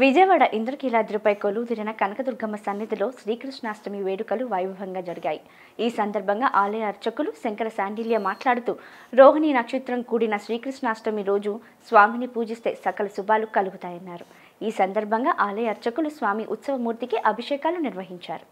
విజయవాడ ఇంద్రకీలాద్రిపై కొలువుదిరిన కనకదుర్గమ్మ సన్నిధిలో శ్రీకృష్ణాష్టమి వేడుకలు వైభవంగా జరిగాయి. ఈ సందర్భంగా ఆలయ అర్చకులు శంకర శాండిల్య మాట్లాడుతూ రోహిణి నక్షత్రం కూడిన శ్రీకృష్ణాష్టమి రోజు స్వామిని పూజిస్తే సకల శుభాలు కలుగుతాయన్నారు. ఈ సందర్భంగా ఆలయ అర్చకులు స్వామి ఉత్సవమూర్తికి అభిషేకాలు నిర్వహించారు.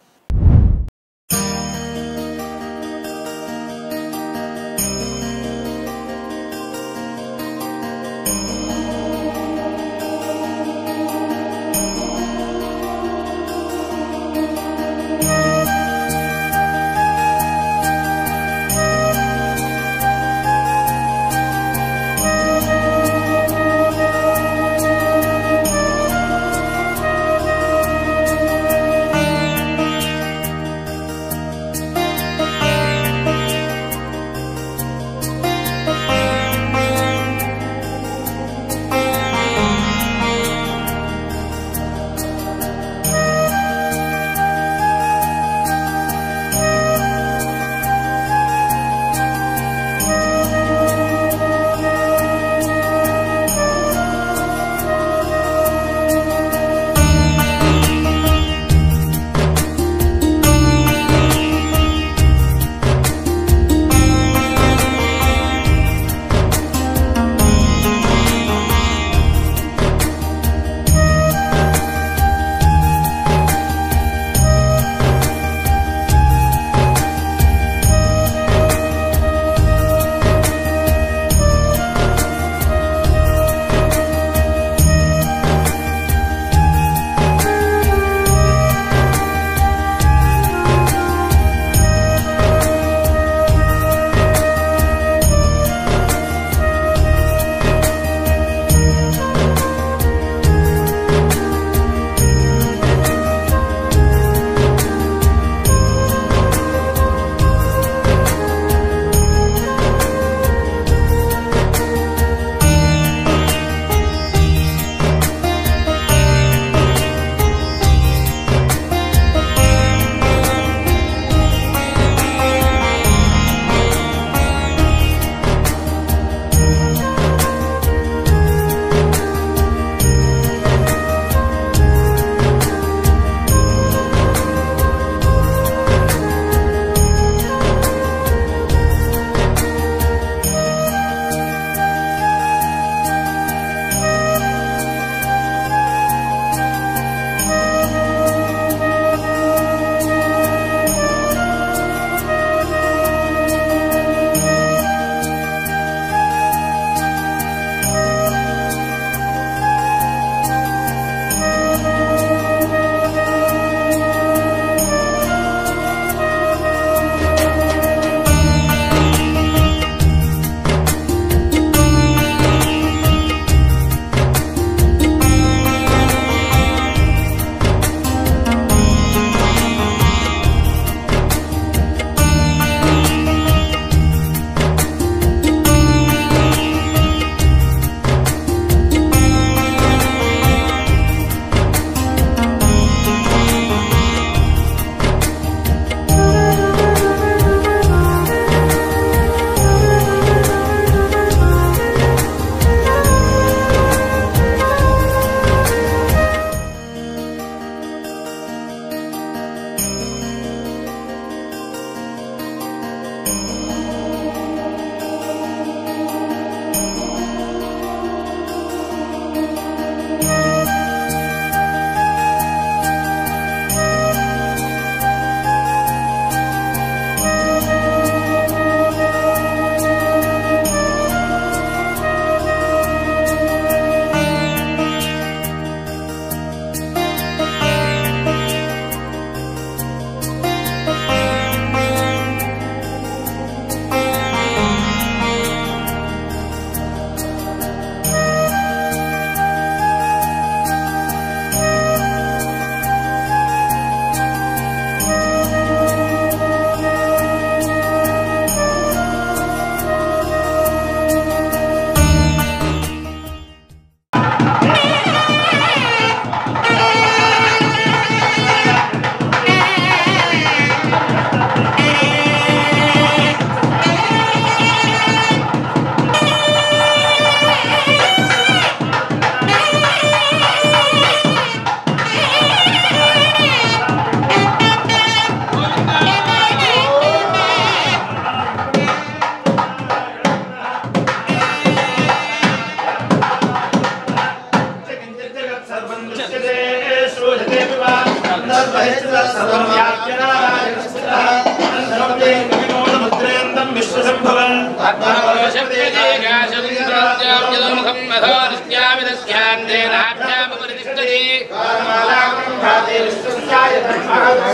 विश्वसम्भव आत्मावशक्तिदेकाशन्द्रमुखं मधोरित्यामिदस्यान्तेनाभ्यामुपरितिष्ठति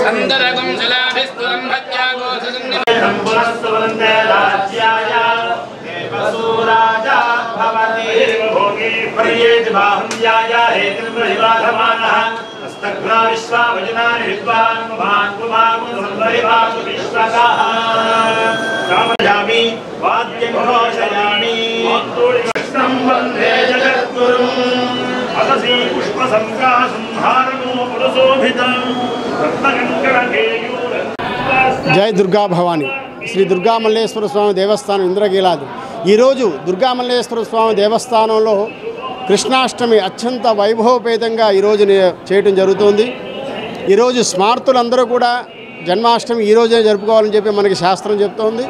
सन्दरगं शलाभिस्तुलं भक्त्यागोससन्निधि पुनस्तवन्ते राज्याय देवसूराजा भवति भोगे पर्येति बाहुल्याय हेतिर्महिवाधमानः हस्तघ्ना विश्वावजनानि विद्वान् पुमान् पुमान् संवरिवासु विश्वकः रामयामि वाद्यं घोषयामि कृष्णं वन्दे जगद्गुरुम् अतसी पुष्पसङ्कासंहारमो पुरशोभितम् रत्नकङ्कणकेयूरम् జై దుర్గా భవాని శ్రీ దుర్గా మల్లేశ్వర స్వామి దేవస్థానం ఇంద్రకీలాది ఈరోజు దుర్గా మల్లేశ్వర స్వామి దేవస్థానంలో కృష్ణాష్టమి అత్యంత వైభవపేతంగా ఈరోజు చేయటం జరుగుతుంది. ఈరోజు స్మార్తులందరూ కూడా జన్మాష్టమి ఈ జరుపుకోవాలని చెప్పి మనకి శాస్త్రం చెప్తోంది.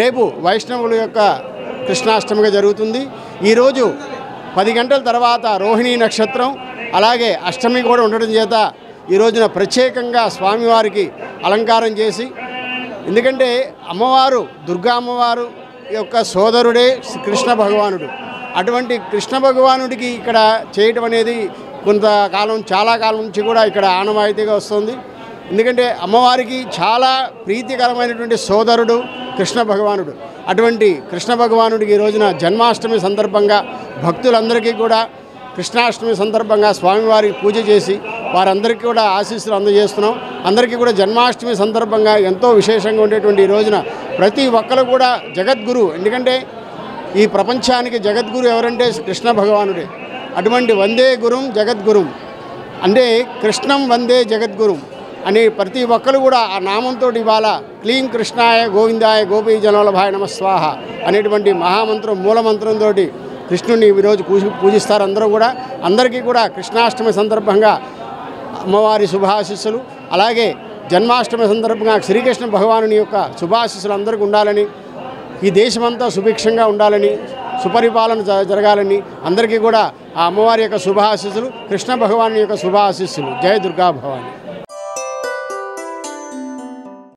రేపు వైష్ణవుల యొక్క కృష్ణాష్టమిగా జరుగుతుంది. ఈరోజు పది గంటల తర్వాత రోహిణీ నక్షత్రం అలాగే అష్టమి కూడా ఉండడం చేత ఈ రోజున ప్రత్యేకంగా స్వామివారికి అలంకారం చేసి ఎందుకంటే అమ్మవారు దుర్గా అమ్మవారు యొక్క సోదరుడే కృష్ణ భగవానుడు. అటువంటి కృష్ణ భగవానుడికి ఇక్కడ చేయటం అనేది కొంతకాలం చాలా కాలం నుంచి కూడా ఇక్కడ ఆనవాయితీగా వస్తుంది. ఎందుకంటే అమ్మవారికి చాలా ప్రీతికరమైనటువంటి సోదరుడు కృష్ణ భగవానుడు. అటువంటి కృష్ణ భగవానుడికి ఈ రోజున జన్మాష్టమి సందర్భంగా భక్తులందరికీ కూడా కృష్ణాష్టమి సందర్భంగా స్వామివారికి పూజ చేసి వారందరికీ కూడా ఆశీస్సులు అందజేస్తున్నాం. అందరికీ కూడా జన్మాష్టమి సందర్భంగా ఎంతో విశేషంగా ఉండేటువంటి ఈ రోజున ప్రతి ఒక్కరు కూడా జగద్గురు. ఎందుకంటే ఈ ప్రపంచానికి జగద్గురు ఎవరంటే కృష్ణ భగవానుడే. అటువంటి వందే గురుం జగద్గురుం. అంటే కృష్ణం వందే జగద్గురుం అని ప్రతి ఒక్కరు కూడా ఆ నామంతో ఇవాళ క్లీం కృష్ణాయ గోవిందాయ గోపీ జనవల్లభాయ నమ స్వాహ అనేటువంటి మహామంత్రం మూలమంత్రంతో కృష్ణుడిని ఈరోజు పూజి పూజిస్తారు అందరూ కూడా. అందరికీ కూడా కృష్ణాష్టమి సందర్భంగా అమ్మవారి శుభాశిస్సులు. అలాగే జన్మాష్టమి సందర్భంగా శ్రీకృష్ణ భగవానుని యొక్క శుభాశిస్సులు అందరికీ ఉండాలని ఈ దేశమంతా సుభిక్షంగా ఉండాలని సుపరిపాలన జ- జరగాలని అందరికీ కూడా ఆ అమ్మవారి యొక్క శుభాశిస్సులు కృష్ణ భగవాన్ యొక్క శుభాశిస్సులు. జయ దుర్గా భవాని.